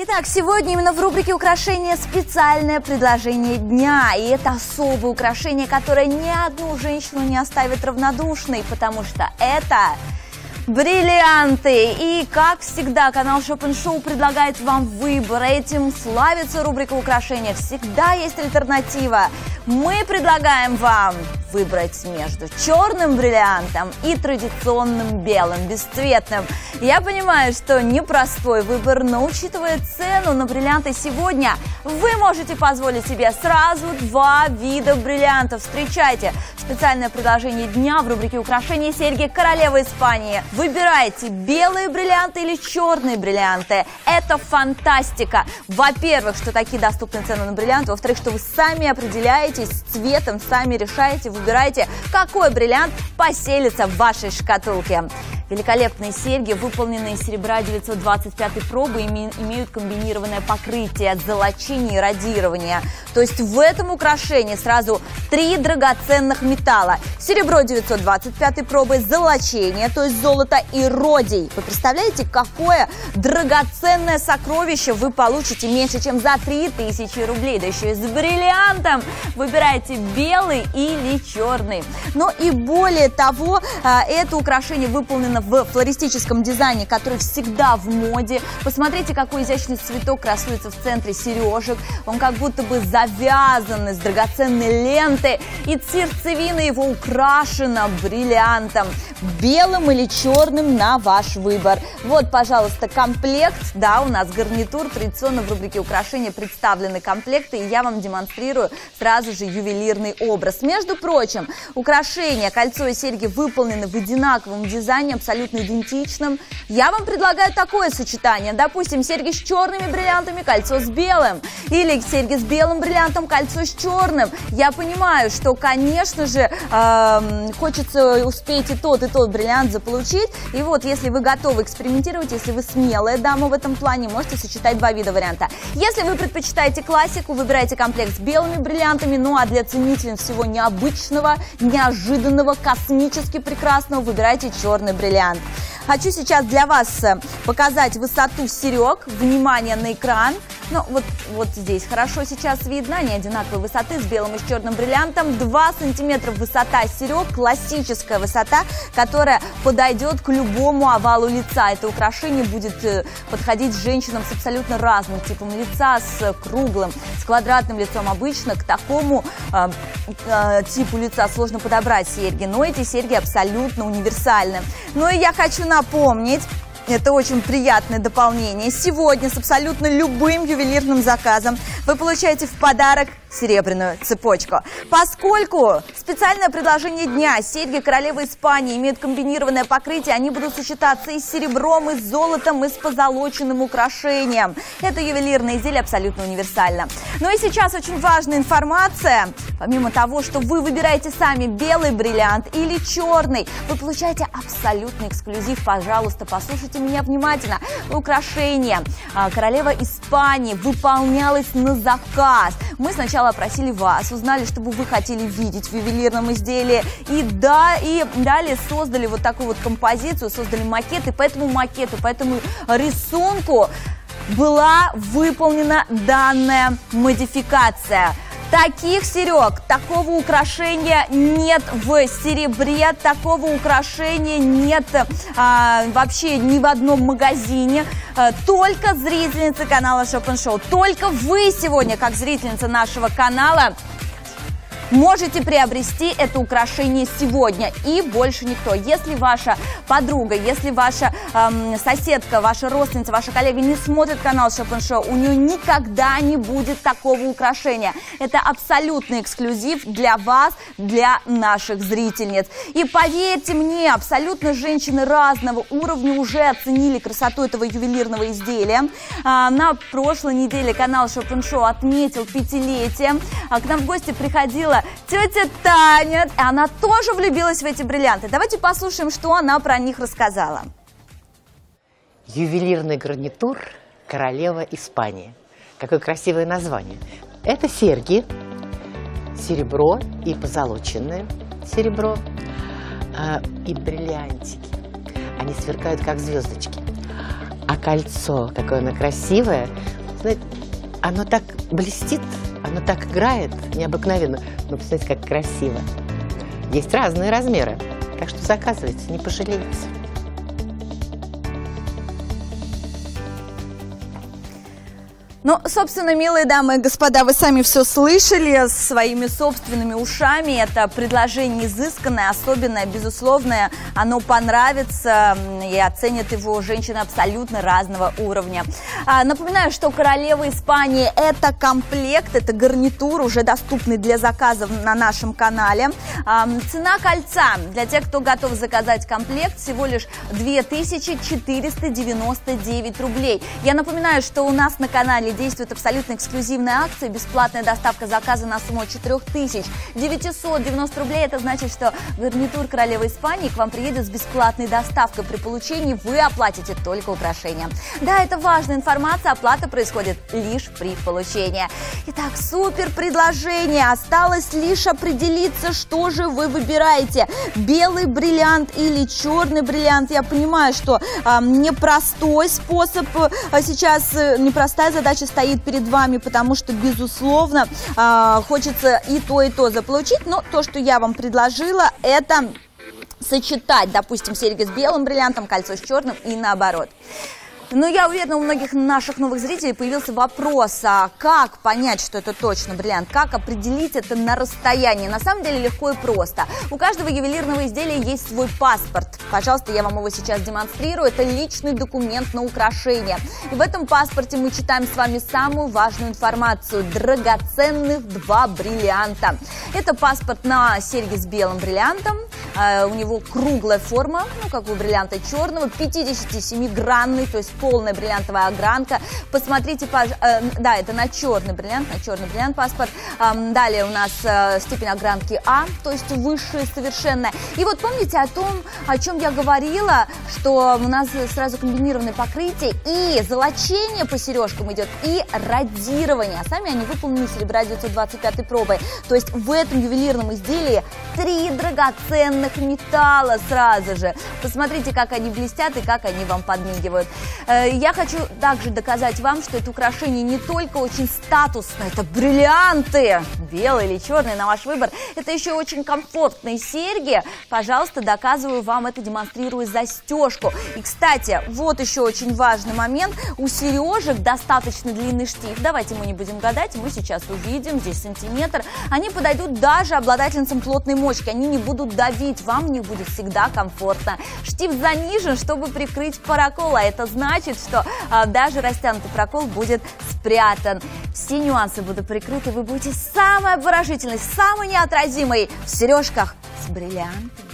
Итак, сегодня именно в рубрике «Украшения» специальное предложение дня. И это особое украшение, которое ни одну женщину не оставит равнодушной, потому что это бриллианты. И, как всегда, канал Шопен Шоу предлагает вам выбор. Этим славится рубрика «Украшения». Всегда есть альтернатива. Мы предлагаем вам выбрать между черным бриллиантом и традиционным белым, бесцветным. Я понимаю, что непростой выбор, но учитывая цену на бриллианты сегодня, вы можете позволить себе сразу два вида бриллиантов. Встречайте специальное предложение дня в рубрике «Украшения серьги королевы Испании». Выбирайте белые бриллианты или черные бриллианты. Это фантастика. Во-первых, что такие доступные цены на бриллианты. Во-вторых, что вы сами определяетесь с цветом, сами решаете, выбираете, какой бриллиант поселится в вашей шкатулке. Великолепные серьги, выполненные из серебра 925 пробы, имеют комбинированное покрытие от золочения и радирования. То есть в этом украшении сразу три драгоценных металла. Серебро 925 пробы, золочение, то есть золото и родий. Вы представляете, какое драгоценное сокровище вы получите меньше, чем за 3000 рублей, да еще и с бриллиантом. Выбирайте белый или черный. Но и более того, а, это украшение выполнено в флористическом дизайне, который всегда в моде. Посмотрите, какой изящный цветок красуется в центре сережек. Он как будто бы завязан из драгоценной ленты, и сердцевина его украшена бриллиантом. Белым или черным на ваш выбор. Вот, пожалуйста, комплект. Да, у нас гарнитур. Традиционно в рубрике украшения представлены комплекты, и я вам демонстрирую сразу же ювелирный образ. Между прочим, украшения, кольцо и серьги выполнены в одинаковом дизайне, абсолютно идентичным. Я вам предлагаю такое сочетание. Допустим, серьги с черными бриллиантами, кольцо с белым. Или серьги с белым бриллиантом, кольцо с черным. Я понимаю, что, конечно же, э, хочется успеть и тот, и тот бриллиант заполучить. И вот, если вы готовы экспериментировать, если вы смелая дама в этом плане, можете сочетать два вида варианта. Если вы предпочитаете классику, выбирайте комплект с белыми бриллиантами. Ну а для ценителей всего необычного, неожиданного, космически прекрасного, выбирайте черный бриллиант. Хочу сейчас для вас э, показать высоту серег. Внимание на экран. Ну, вот, вот здесь хорошо сейчас видно, они одинаковой высоты с белым и с черным бриллиантом. 2 сантиметра высота серег, классическая высота, которая подойдет к любому овалу лица. Это украшение будет э, подходить женщинам с абсолютно разным типом лица, с круглым, с квадратным лицом. Обычно к такому э, э, типу лица сложно подобрать серьги, но эти серьги абсолютно универсальны. Ну и я хочу напомнить, это очень приятное дополнение. Сегодня с абсолютно любым ювелирным заказом вы получаете в подарок серебряную цепочку. Поскольку специальное предложение дня серьги королевы Испании имеют комбинированное покрытие, они будут сочетаться и с серебром, и с золотом, и с позолоченным украшением. Это ювелирное изделие абсолютно универсально. Ну и сейчас очень важная информация. Помимо того, что вы выбираете сами белый бриллиант или черный, вы получаете абсолютный эксклюзив. Пожалуйста, послушайте меня внимательно. Украшение а, королева Испании выполнялось на заказ. Мы сначала сначала опросили вас, узнали, что бы вы хотели видеть в ювелирном изделии. И да, и далее создали вот такую вот композицию, создали макет. И по этому макету, по этому рисунку была выполнена данная модификация. Таких серег, такого украшения нет в серебре, такого украшения нет а, вообще ни в одном магазине. А, только зрительницы канала Шопен Шоу, только вы сегодня, как зрительница нашего канала, можете приобрести это украшение сегодня и больше никто. Если ваша подруга, если ваша эм, соседка, ваша родственница, ваша коллега не смотрит канал Шопен Шоу, у нее никогда не будет такого украшения. Это абсолютный эксклюзив для вас, для наших зрительниц. И поверьте мне, абсолютно женщины разного уровня уже оценили красоту этого ювелирного изделия. А, на прошлой неделе канал Шопен Шоу отметил пятилетие. А, к нам в гости приходила тетя Таня. Она тоже влюбилась в эти бриллианты. Давайте послушаем, что она про них рассказала. Ювелирный гарнитур «Королева Испании». Какое красивое название. Это серьги, серебро и позолоченное серебро, э, и бриллиантики. Они сверкают, как звездочки. А кольцо, какое оно красивое, знаете, оно так блестит, оно так играет необыкновенно. Ну, посмотрите, как красиво. Есть разные размеры, так что заказывайте, не пожалеете. Ну, собственно, милые дамы и господа, вы сами все слышали своими собственными ушами. Это предложение изысканное, особенное, безусловное. Оно понравится и оценят его женщины абсолютно разного уровня. А, напоминаю, что королева Испании – это комплект, это гарнитур, уже доступный для заказов на нашем канале. А, цена кольца для тех, кто готов заказать комплект, всего лишь 2499 рублей. Я напоминаю, что у нас на канале действует абсолютно эксклюзивная акция, бесплатная доставка заказа на сумму 4990 рублей. Это значит, что гарнитур королевы Испании к вам приедет с бесплатной доставкой. При получении вы оплатите только украшения. Да, это важная информация, оплата происходит лишь при получении. Итак, супер предложение. Осталось лишь определиться, что же вы выбираете. Белый бриллиант или черный бриллиант. Я понимаю, что а, непростой способ а, сейчас, э, непростая задача стоит перед вами, потому что, безусловно, а, хочется и то, и то заполучить. Но то, что я вам предложила, это сочетать, допустим, серьги с белым бриллиантом, кольцо с черным и наоборот. Но я уверена, у многих наших новых зрителей появился вопрос, а как понять, что это точно бриллиант, как определить это на расстоянии. На самом деле легко и просто. У каждого ювелирного изделия есть свой паспорт. Пожалуйста, я вам его сейчас демонстрирую. Это личный документ на украшение. И в этом паспорте мы читаем с вами самую важную информацию. Драгоценных два бриллианта. Это паспорт на серьги с белым бриллиантом. А, у него круглая форма, ну, как у бриллианта черного, 57-гранный, то есть полная бриллиантовая огранка. Посмотрите, э, да, это на черный бриллиант, на черный бриллиант паспорт. Далее у нас э, степень огранки А, то есть высшая совершенная. И вот помните о том, о чем я говорила, что у нас сразу комбинированное покрытие и золочение по сережкам идет, и радирование. А сами они выполнены серебра 925 пробой. То есть в этом ювелирном изделии три драгоценных металла сразу же. Посмотрите, как они блестят и как они вам подмигивают. Э, я хочу также доказать вам, что это украшение не только очень статусное, это бриллианты, белый или черный, на ваш выбор. Это еще очень комфортные серьги. Пожалуйста, доказываю вам это, демонстрирую застежку. И, кстати, вот еще очень важный момент. У сережек достаточно длинный штиф. Давайте мы не будем гадать, мы сейчас увидим. Здесь сантиметр. Они подойдут даже обладательницам плотной мочки. Они не будут давить, вам в них будет всегда комфортно. Штиф занижен, чтобы прикрыть прокол, а это значит, что а, даже растянутый прокол будет спрятан. Все нюансы будут прикрыты, вы будете самой обворожительной, самой неотразимой в сережках с бриллиантами.